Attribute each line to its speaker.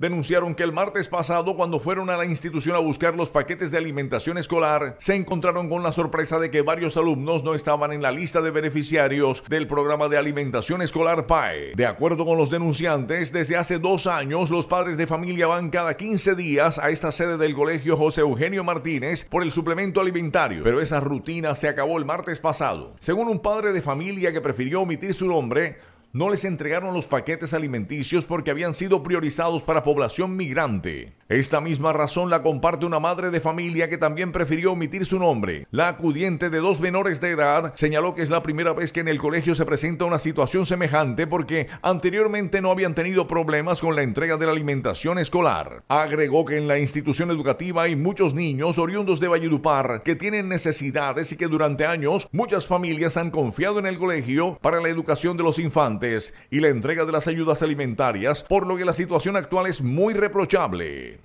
Speaker 1: denunciaron que el martes pasado cuando fueron a la institución a buscar los paquetes de alimentación escolar, se encontraron con la sorpresa de que varios alumnos no estaban en la lista de beneficiarios del programa de alimentación escolar PAE. De acuerdo con los denunciantes, desde hace dos años los padres de familia van cada 15 días a esta sede del colegio José Eugenio Martínez por el suplemento alimentario, pero esa rutina se acabó el martes pasado. Según un padre de familia que prefirió omitir su nombre, no les entregaron los paquetes alimenticios porque habían sido priorizados para población migrante. Esta misma razón la comparte una madre de familia que también prefirió omitir su nombre. La acudiente de dos menores de edad señaló que es la primera vez que en el colegio se presenta una situación semejante porque anteriormente no habían tenido problemas con la entrega de la alimentación escolar. Agregó que en la institución educativa hay muchos niños oriundos de Valledupar que tienen necesidades y que durante años muchas familias han confiado en el colegio para la educación de los infantes y la entrega de las ayudas alimentarias, por lo que la situación actual es muy reprochable.